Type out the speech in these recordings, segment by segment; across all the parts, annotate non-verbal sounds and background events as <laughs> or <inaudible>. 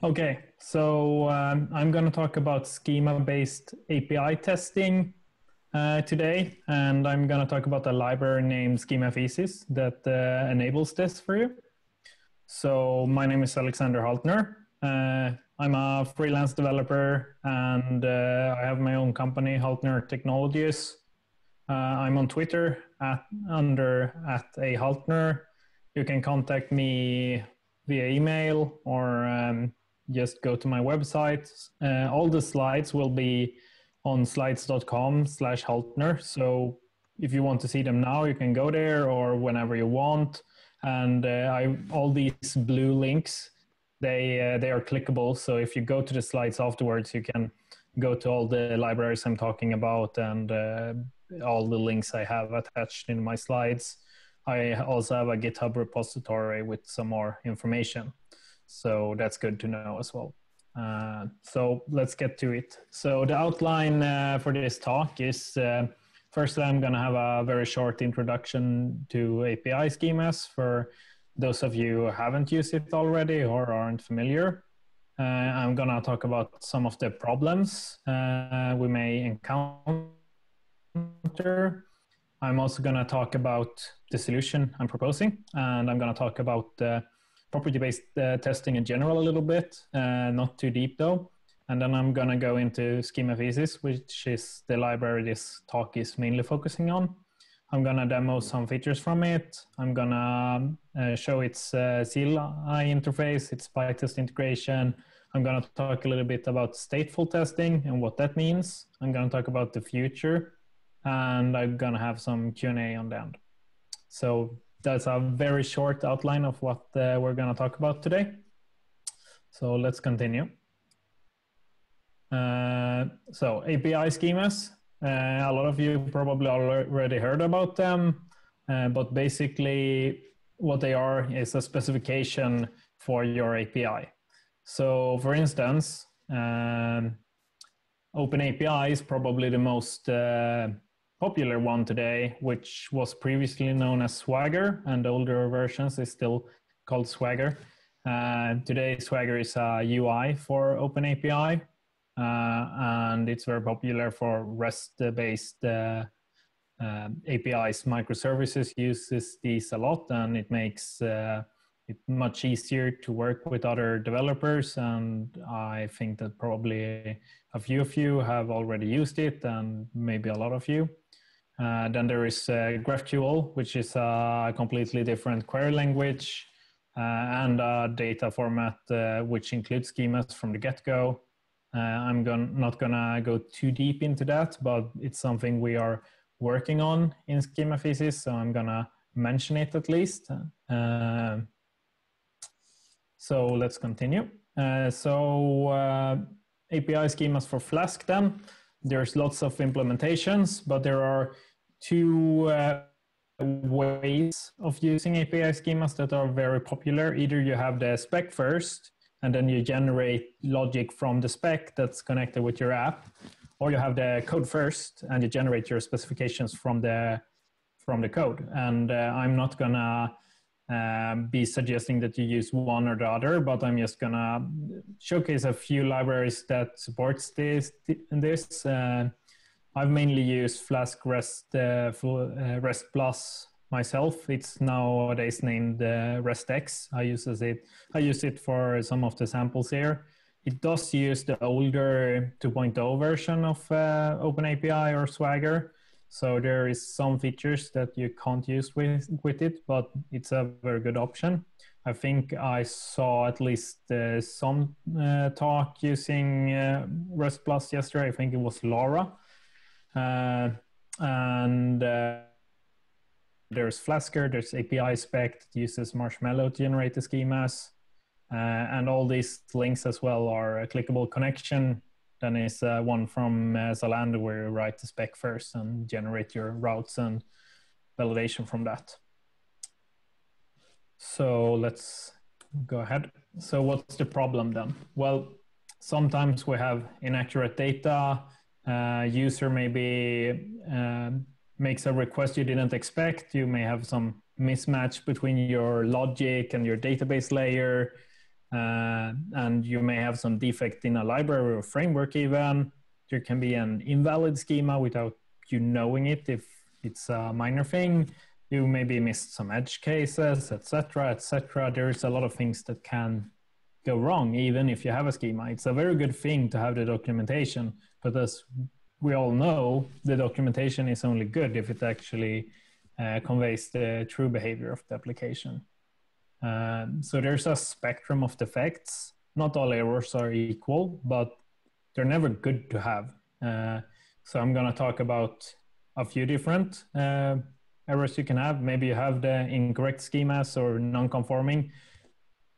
Okay, so um, I'm going to talk about schema-based API testing uh, today, and I'm going to talk about a library named Schemathesis that uh, enables this for you. So my name is Alexander Hultnér. Uh, I'm a freelance developer, and uh, I have my own company, Hultnér Technologies. Uh, I'm on Twitter at under at a Haltner. You can contact me via email or um, just go to my website. Uh, all the slides will be on slides.com slash Haltner. So if you want to see them now, you can go there or whenever you want. And uh, I, all these blue links, they, uh, they are clickable. So if you go to the slides afterwards, you can go to all the libraries I'm talking about and uh, all the links I have attached in my slides. I also have a GitHub repository with some more information. So that's good to know as well. Uh, so let's get to it. So the outline uh, for this talk is uh, first I'm going to have a very short introduction to API schemas for those of you who haven't used it already or aren't familiar. Uh, I'm going to talk about some of the problems uh, we may encounter. I'm also going to talk about the solution I'm proposing, and I'm going to talk about property-based uh, testing in general a little bit, uh, not too deep though. And then I'm going to go into Schemathesis, which is the library this talk is mainly focusing on. I'm going to demo some features from it. I'm going to uh, show its uh, CLI interface, its PyTest integration. I'm going to talk a little bit about stateful testing and what that means. I'm going to talk about the future, and I'm going to have some Q&A on the end. So that's a very short outline of what uh, we're going to talk about today. So let's continue. Uh, so API schemas, uh, a lot of you probably already heard about them, uh, but basically what they are is a specification for your API. So for instance, um, OpenAPI is probably the most uh, popular one today, which was previously known as Swagger, and older versions is still called Swagger. Uh, today, Swagger is a UI for OpenAPI, uh, and it's very popular for REST-based uh, uh APIs. Microservices uses these a lot, and it makes uh, it much easier to work with other developers. And I think that probably a few of you have already used it, and maybe a lot of you. Uh, then there is uh, GraphQL, which is a completely different query language uh, and a data format uh, which includes schemas from the get-go. Uh, I'm gon- not gonna go too deep into that, but it's something we are working on in Schemathesis, so I'm gonna mention it at least. So let's continue. so API schemas for Flask then. There's lots of implementations, but there are two uh, ways of using API schemas that are very popular. Either you have the spec first, and then you generate logic from the spec that's connected with your app, or you have the code first, and you generate your specifications from the from the code. And uh, I'm not gonna um, be suggesting that you use one or the other, but I'm just gonna showcase a few libraries that supports this. This. Uh, I've mainly used Flask REST uh, uh, REST Plus myself. It's nowadays named uh, RESTX. I use it. I use it for some of the samples here. It does use the older 2.0 version of uh, OpenAPI or Swagger. So there is some features that you can't use with with it, but it's a very good option. I think I saw at least uh, some uh, talk using uh, REST Plus yesterday. I think it was Laura uh, and uh, there's Flasgger, there's API spec that uses Marshmallow to generate the schemas. Uh, and all these links as well are a clickable connection. Then is uh, one from uh, Zalando where you write the spec first and generate your routes and validation from that. So let's go ahead. So what's the problem then? Well, sometimes we have inaccurate data user maybe uh, makes a request you didn't expect. You may have some mismatch between your logic and your database layer. Uh, and you may have some defect in a library or framework even. There can be an invalid schema without you knowing it if it's a minor thing. You maybe missed some edge cases, etc., etc. There's a lot of things that can go wrong even if you have a schema. It's a very good thing to have the documentation, but as we all know, the documentation is only good if it actually uh, conveys the true behavior of the application. Um, so there's a spectrum of defects. Not all errors are equal, but they're never good to have. Uh, so I'm going to talk about a few different uh, errors you can have. Maybe you have the incorrect schemas or non-conforming.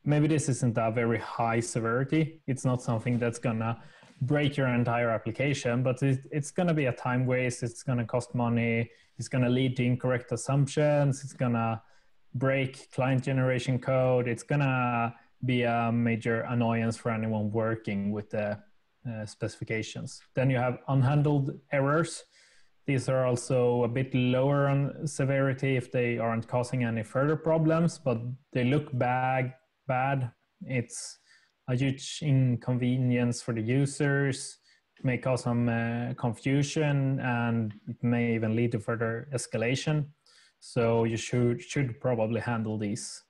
Maybe this isn't a very high severity. It's not something that's going to break your entire application, but it, it's going to be a time waste. It's going to cost money. It's going to lead to incorrect assumptions. It's going to break client generation code. It's going to be a major annoyance for anyone working with the uh, specifications. Then you have unhandled errors. These are also a bit lower on severity if they aren't causing any further problems, but they look bad. Bad. It's a huge inconvenience for the users, may cause some uh, confusion, and it may even lead to further escalation. So you should should probably handle these.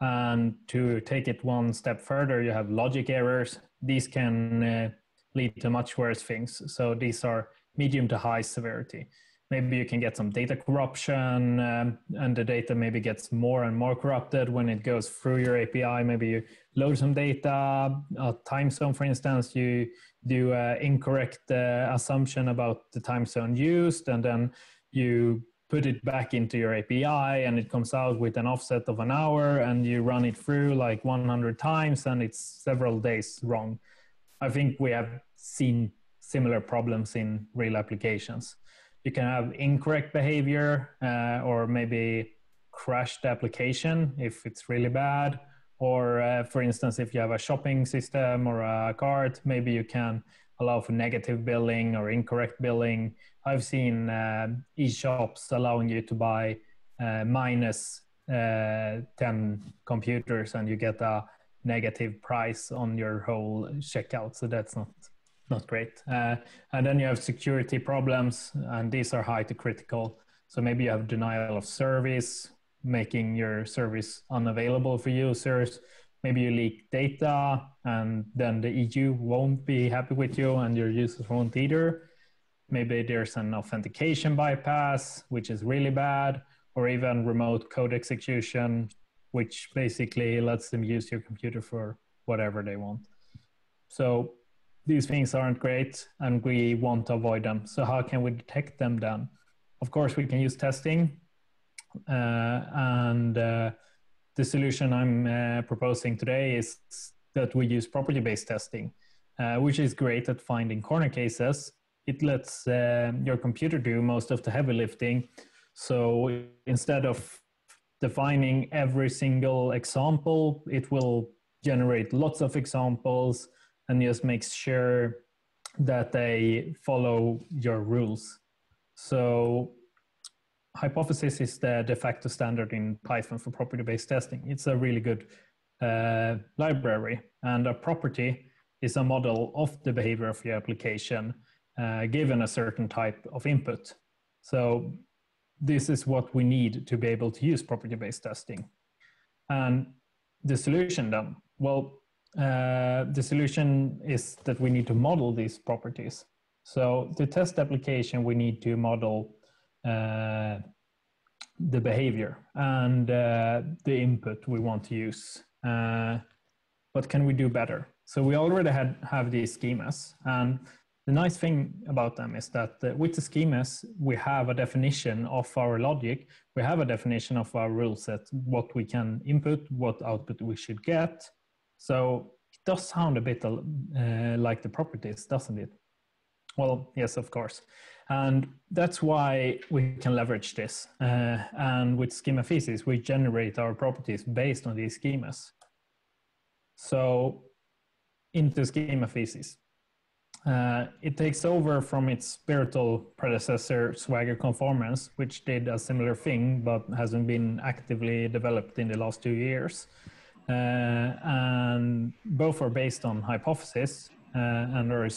And to take it one step further, you have logic errors. These can uh, lead to much worse things. So these are medium to high severity maybe you can get some data corruption um, and the data maybe gets more and more corrupted when it goes through your api maybe you load some data a time zone for instance. You do an incorrect uh, assumption about the time zone used and then you put it back into your api and it comes out with an offset of an hour and you run it through like 100 times and it's several days wrong. I think we have seen similar problems in real applications you can have incorrect behavior uh, or maybe crashed application if it's really bad. Or uh, for instance if you have a shopping system or a cart maybe you can allow for negative billing or incorrect billing. I've seen uh, e-shops allowing you to buy uh, minus, uh, 10 computers and you get a negative price on your whole checkout. So that's not not great. Uh, and then you have security problems, and these are high to critical. So maybe you have denial of service, making your service unavailable for users. Maybe you leak data, and then the EU won't be happy with you, and your users won't either. Maybe there's an authentication bypass, which is really bad, or even remote code execution, which basically lets them use your computer for whatever they want. So these things aren't great and we want to avoid them. So how can we detect them then? Of course, we can use testing. Uh, and uh, the solution I'm uh, proposing today is that we use property-based testing, uh, which is great at finding corner cases. It lets uh, your computer do most of the heavy lifting. So instead of defining every single example, it will generate lots of examples and just makes sure that they follow your rules. So hypothesis is the de facto standard in Python for property-based testing. It's a really good uh, library and a property is a model of the behavior of your application uh, given a certain type of input. So this is what we need to be able to use property-based testing. And the solution then, well, uh, the solution is that we need to model these properties. So to test application, we need to model uh, the behavior and uh, the input we want to use. Uh, what can we do better? So we already had, have these schemas. And the nice thing about them is that uh, with the schemas, we have a definition of our logic. We have a definition of our rule set, what we can input, what output we should get, so it does sound a bit uh, like the properties, doesn't it? Well, yes, of course. And that's why we can leverage this. Uh, and with Schemathesis, we generate our properties based on these schemas. So into Schemathesis. Uh, it takes over from its spiritual predecessor, Swagger Conformance, which did a similar thing but hasn't been actively developed in the last two years. And both are based on hypothesis and are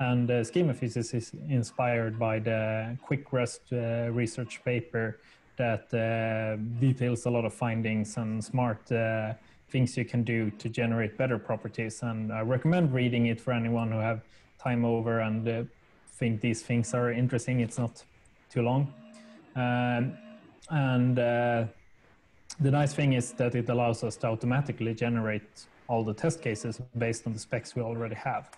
and the Schemathesis is inspired by the QuickREST uh, research paper that uh, details a lot of findings and smart uh, things you can do to generate better properties. And I recommend reading it for anyone who have time over and uh, think these things are interesting. It's not too long. Um, and uh, the nice thing is that it allows us to automatically generate all the test cases based on the specs we already have.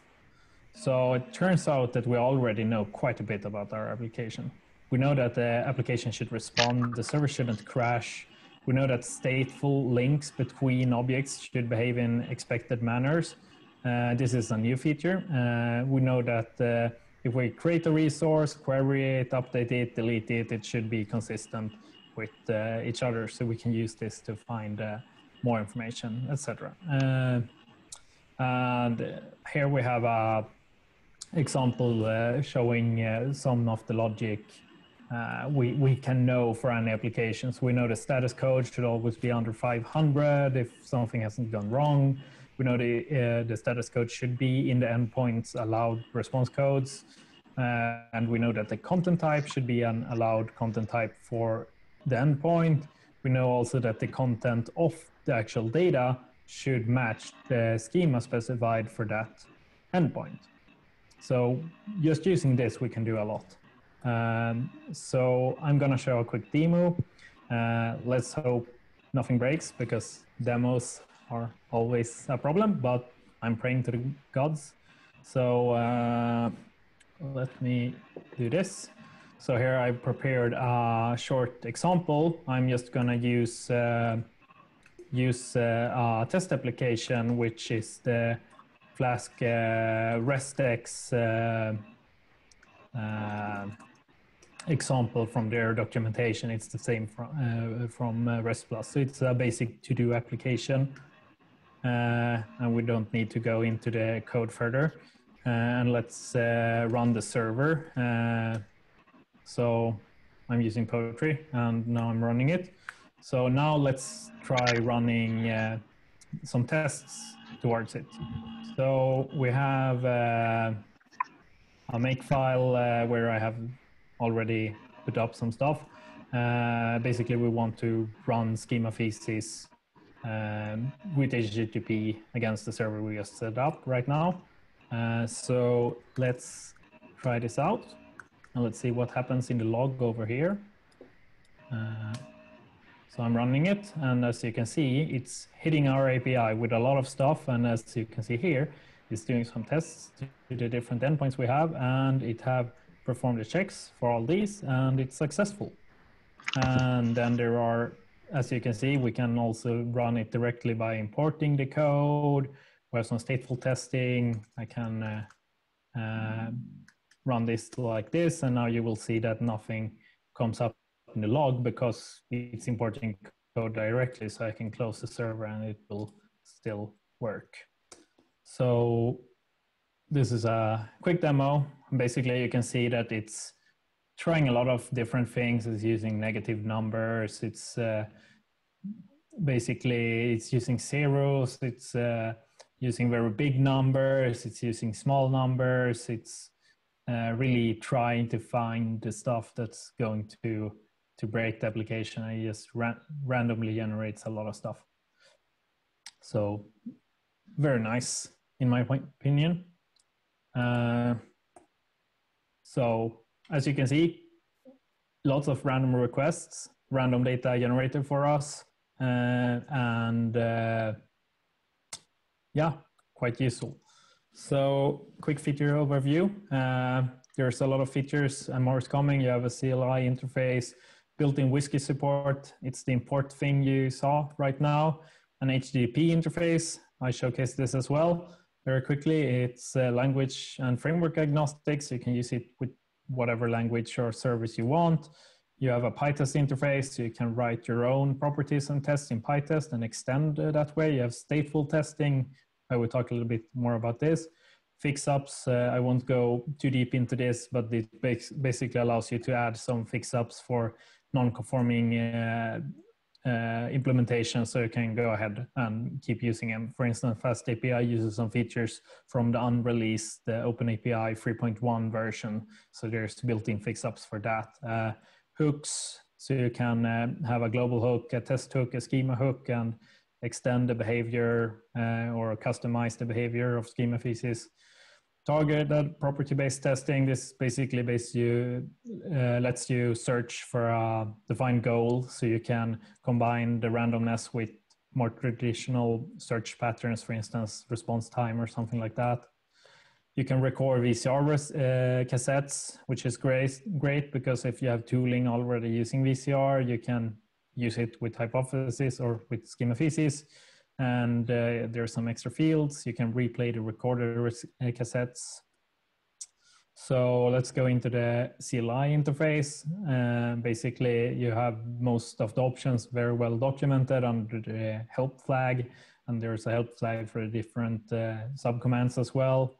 So it turns out that we already know quite a bit about our application. We know that the application should respond, the server shouldn't crash. We know that stateful links between objects should behave in expected manners. Uh, this is a new feature. Uh, we know that uh, if we create a resource, query it, update it, delete it, it should be consistent with uh, each other. So we can use this to find uh, more information, etc. Uh, and here we have a example uh, showing uh, some of the logic we, we can know for any applications. We know the status code should always be under 500 if something hasn't gone wrong. We know the, the status code should be in the endpoints allowed response codes. Uh, and we know that the content type should be an allowed content type for the endpoint. We know also that the content of the actual data should match the schema specified for that endpoint. So just using this, we can do a lot. Um, so I'm gonna show a quick demo. Uh, let's hope nothing breaks because demos are always a problem, but I'm praying to the gods. So uh, let me do this. So here I prepared a short example. I'm just gonna use uh, use uh, a test application, which is the Flask uh, RESTX uh, uh, example from their documentation. It's the same from, from REST Plus. So it's a basic to-do application. and we don't need to go into the code further. and let's run the server. So I'm using Poetry and now I'm running it. So now let's try running uh, some tests towards it. So we have uh, a make file uh, where I have already put up some stuff. Uh, basically, we want to run Schemathesis um, with HTTP against the server we just set up right now. Uh, so let's try this out and let's see what happens in the log over here. Uh, so I'm running it, and as you can see, it's hitting our API with a lot of stuff. And as you can see here, it's doing some tests to the different endpoints we have, and it have performed the checks for all these, and it's successful. And then there are, as you can see, we can also run it directly by importing the code. We have some stateful testing. I can uh, uh, run this like this, and now you will see that nothing comes up in the log because it's importing code directly so I can close the server and it will still work. So this is a quick demo. Basically, you can see that it's trying a lot of different things. It's using negative numbers. It's uh, basically, it's using zeros. It's uh, using very big numbers. It's using small numbers. It's uh, really trying to find the stuff that's going to to break the application it just randomly generates a lot of stuff. So very nice in my opinion. Uh, so as you can see, lots of random requests, random data generated for us, uh, and uh, yeah, quite useful. So quick feature overview. Uh, there's a lot of features and more is coming. You have a CLI interface, built-in WSGI support. It's the import thing you saw right now. An HTTP interface. I showcased this as well very quickly. It's uh, language and framework agnostic, so you can use it with whatever language or service you want. You have a PyTest interface, so you can write your own properties and tests in PyTest and extend uh, that way. You have stateful testing. I will talk a little bit more about this. Fix-ups, uh, I won't go too deep into this, but it basically allows you to add some fix-ups for non-conforming uh, uh, so you can go ahead and keep using them. For instance, Fast API uses some features from the unreleased uh, OpenAPI 3.1 version. So there's built-in fix-ups for that. Uh, hooks, so you can uh, have a global hook, a test hook, a schema hook, and extend the behavior uh, or customize the behavior of Schemathesis targeted property-based testing this basically based you uh, lets you search for a defined goal so you can combine the randomness with more traditional search patterns for instance response time or something like that. You can record vcr uh, cassettes which is great great because if you have tooling already using vcr you can use it with hypothesis or with Schemathesis and uh, there are some extra fields. You can replay the recorded uh, cassettes. So let's go into the CLI interface. Uh, basically, you have most of the options very well documented under the help flag, and there's a help flag for different uh, subcommands as well.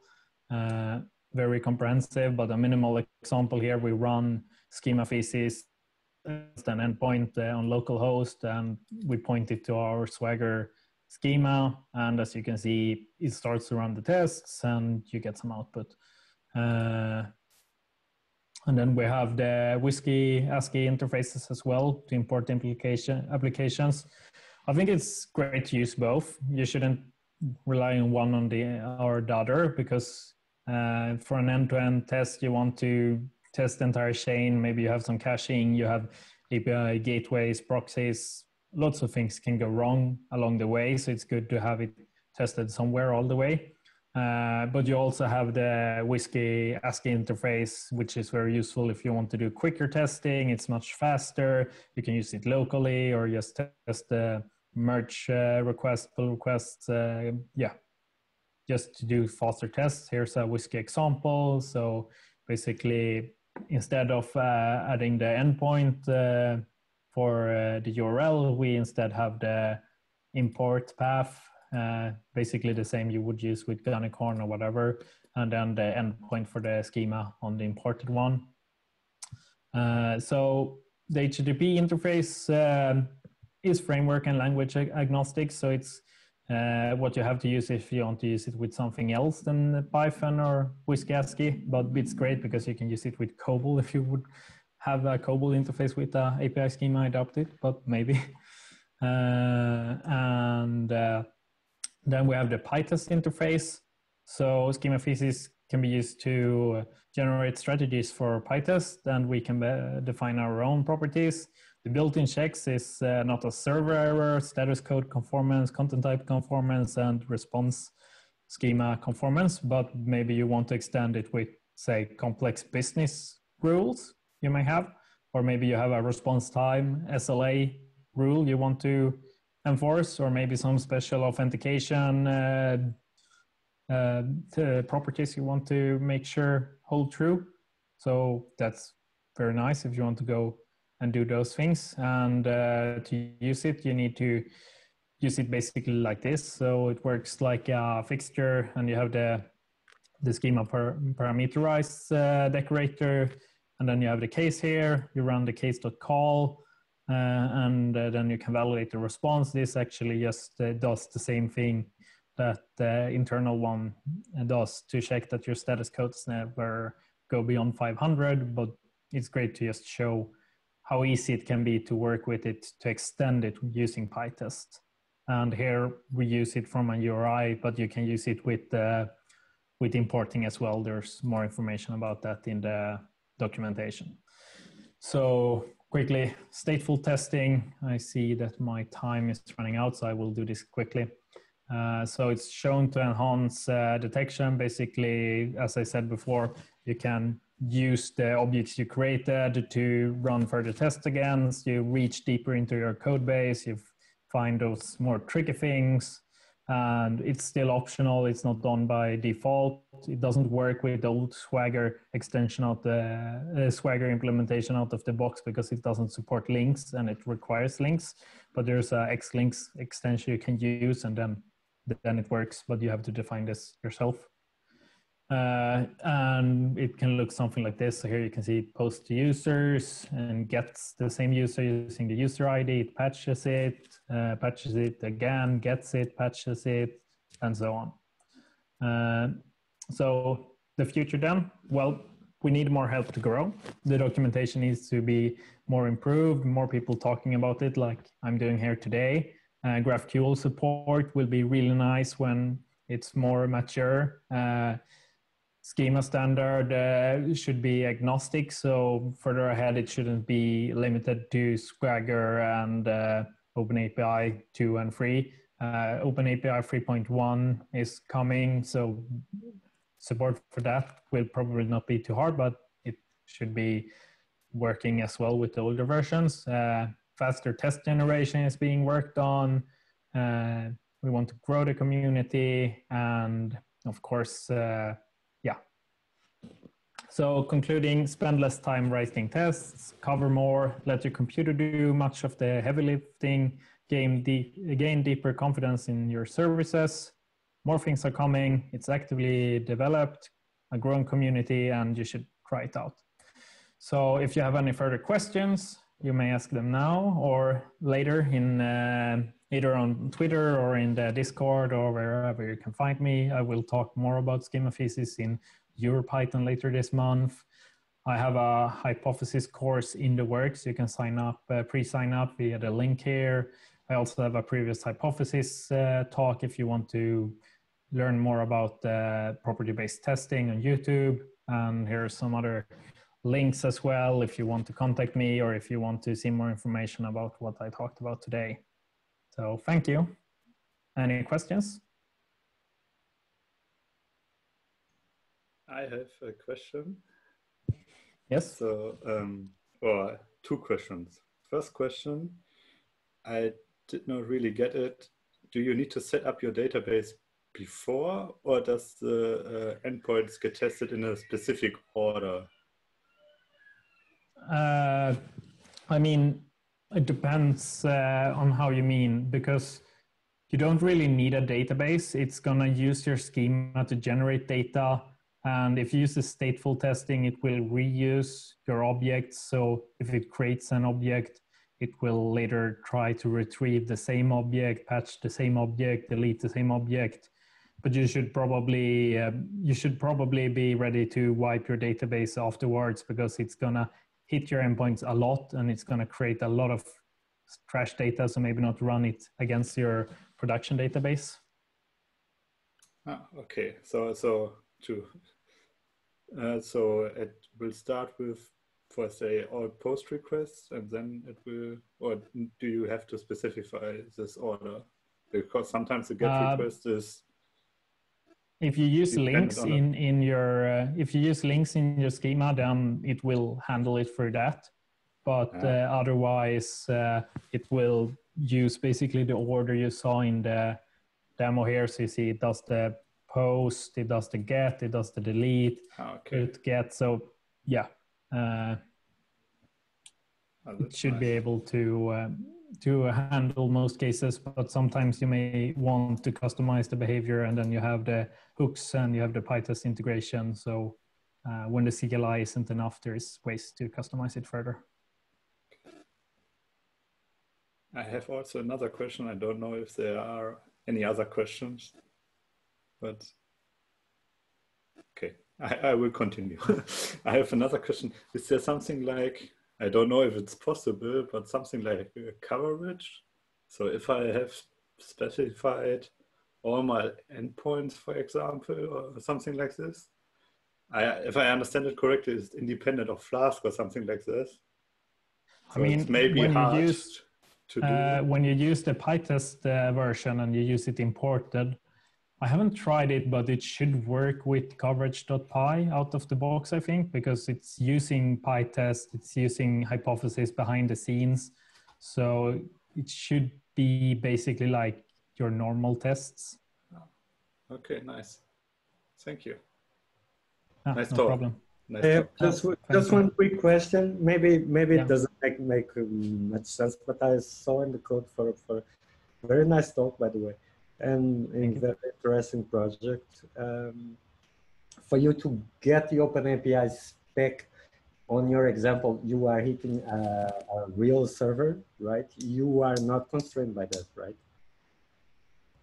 Uh, very comprehensive, but a minimal example here, we run Schemathesis an endpoint uh, on localhost, and we point it to our Swagger schema. And as you can see, it starts to run the tests and you get some output. Uh, and then we have the WSGI ASGI interfaces as well to import implication applications. I think it's great to use both. You shouldn't rely on one on the or the other because uh, for an end-to-end test, you want to test the entire chain. Maybe you have some caching, you have API gateways, proxies, lots of things can go wrong along the way. So it's good to have it tested somewhere all the way. Uh, but you also have the WSGI ASGI interface, which is very useful if you want to do quicker testing. It's much faster. You can use it locally or just test the merge uh, request, pull requests. Uh, yeah, just to do faster tests. Here's a WSGI example. So basically, instead of uh, adding the endpoint, uh, for uh, the URL, we instead have the import path, basically the same you would use with Gunicorn or whatever, and then the endpoint for the schema on the imported one. So the HTTP interface um, is framework and language ag agnostic, so it's uh, what you have to use if you want to use it with something else than Python or ASGI, but it's great because you can use it with COBOL if you would have a COBOL interface with the API schema adopted, but maybe. <laughs> Uh, and uh, then we have the PyTest interface. So Schemathesis can be used to generate strategies for PyTest, and we can uh, define our own properties. The built-in checks is uh, not a server error, status code conformance, content type conformance, and response schema conformance, but maybe you want to extend it with, say, complex business rules you may have, or maybe you have a response time SLA rule you want to enforce, or maybe some special authentication uh, uh, properties you want to make sure hold true. So that's very nice if you want to go and do those things. And uh, to use it, you need to use it basically like this. So it works like a fixture, and you have the the schema per, parameterized uh, decorator and then you have the case here, you run the case.call, uh, and uh, then you can validate the response. This actually just uh, does the same thing that the internal one does to check that your status codes never go beyond 500, but it's great to just show how easy it can be to work with it to extend it using PyTest. And here we use it from a URI, but you can use it with uh, with importing as well. There's more information about that in the documentation. So quickly, stateful testing. I see that my time is running out, so I will do this quickly. Uh, so it's shown to enhance uh, detection. Basically, as I said before, you can use the objects you created to run further tests against. You reach deeper into your code base. You find those more tricky things and it's still optional. It's not done by default. It doesn't work with the old Swagger extension of the uh, Swagger implementation out of the box because it doesn't support links and it requires links. But there's a Xlinks extension you can use and then then it works, but you have to define this yourself. Uh, and it can look something like this. So here you can see post to users and gets the same user using the user ID, it patches it, uh, patches it again, gets it, patches it, and so on. Uh, so the future then, well, we need more help to grow. The documentation needs to be more improved, more people talking about it like I'm doing here today. Uh, GraphQL support will be really nice when it's more mature. Schema standard uh, should be agnostic. So further ahead, it shouldn't be limited to Swagger and uh, OpenAPI 2 and 3. Uh, OpenAPI 3.1 is coming, so support for that will probably not be too hard, but it should be working as well with the older versions. Uh, faster test generation is being worked on. Uh, we want to grow the community and of course uh, so concluding, spend less time writing tests, cover more, let your computer do much of the heavy lifting, gain, deep, gain deeper confidence in your services. More things are coming, it's actively developed, a growing community, and you should try it out. So if you have any further questions, you may ask them now or later in uh, either on Twitter or in the Discord or wherever you can find me. I will talk more about Schemathesis in EuroPython later this month. I have a hypothesis course in the works. You can sign up, uh, pre-sign up via the link here. I also have a previous hypothesis uh, talk if you want to learn more about uh, property-based testing on YouTube. And here are some other links as well if you want to contact me or if you want to see more information about what I talked about today. So thank you. Any questions? I have a question. Yes. So, um, or two questions. First question, I did not really get it. Do you need to set up your database before, or does the uh, endpoints get tested in a specific order? Uh, I mean, it depends uh, on how you mean, because you don't really need a database. It's gonna use your schema to generate data and if you use the stateful testing, it will reuse your objects. So if it creates an object, it will later try to retrieve the same object, patch the same object, delete the same object. But you should probably uh, you should probably be ready to wipe your database afterwards because it's gonna hit your endpoints a lot and it's gonna create a lot of trash data. So maybe not run it against your production database. Ah, okay. So so to uh, so it will start with, for say, all post requests, and then it will, or do you have to specify this order? Because sometimes the get uh, request is. If you use links in in your, uh, if you use links in your schema, then it will handle it for that. But ah. uh, otherwise, uh, it will use basically the order you saw in the demo here. So you see, it does the post, it does the get, it does the delete, ah, okay. it get. So yeah, uh, oh, it should nice. be able to um, to handle most cases. But sometimes you may want to customize the behavior, and then you have the hooks and you have the PyTest integration. So uh, when the CLI isn't enough, there's ways to customize it further. I have also another question. I don't know if there are any other questions but okay, I, I will continue. <laughs> I have another question. Is there something like, I don't know if it's possible, but something like coverage? So if I have specified all my endpoints, for example, or something like this, I, if I understand it correctly, it's independent of Flask or something like this. So I mean, maybe hard use, to do. Uh, when you use the PyTest uh, version and you use it imported, I haven't tried it, but it should work with coverage.py out of the box, I think, because it's using PyTest, it's using hypothesis behind the scenes. So it should be basically like your normal tests. Okay, nice. Thank you. Ah, nice no talk. problem. Nice uh, just just one quick question. Maybe maybe yeah. it doesn't make, make much sense, but I saw in the code for for very nice talk by the way and very interesting project. Um, for you to get the OpenAPI spec on your example, you are hitting a, a real server, right? You are not constrained by that, right?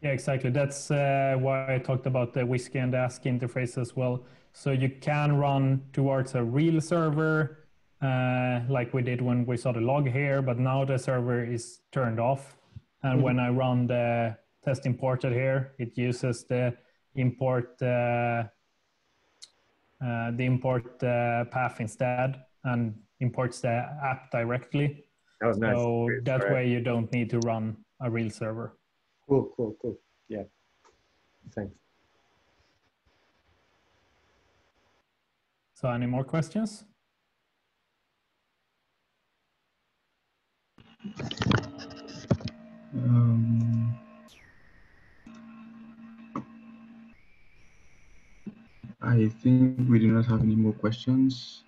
Yeah, exactly. That's uh, why I talked about the WSGI and the ASGI interface as well. So you can run towards a real server, uh, like we did when we saw the log here, but now the server is turned off. And mm -hmm. when I run the test imported here, it uses the import uh, uh, the import uh, path instead and imports the app directly. That was nice. So that way you don't need to run a real server. Cool, cool, cool. Yeah. Thanks. So any more questions? I think we do not have any more questions.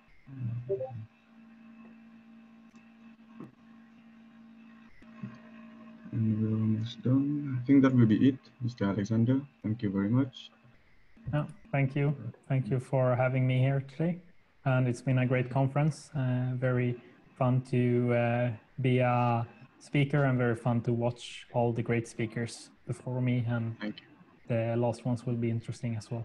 And we're almost done. I think that will be it, Mr. Alexander. Thank you very much. Yeah, thank you. Thank you for having me here today. And it's been a great conference. Uh, very fun to uh, be a speaker and very fun to watch all the great speakers before me. And the last ones will be interesting as well.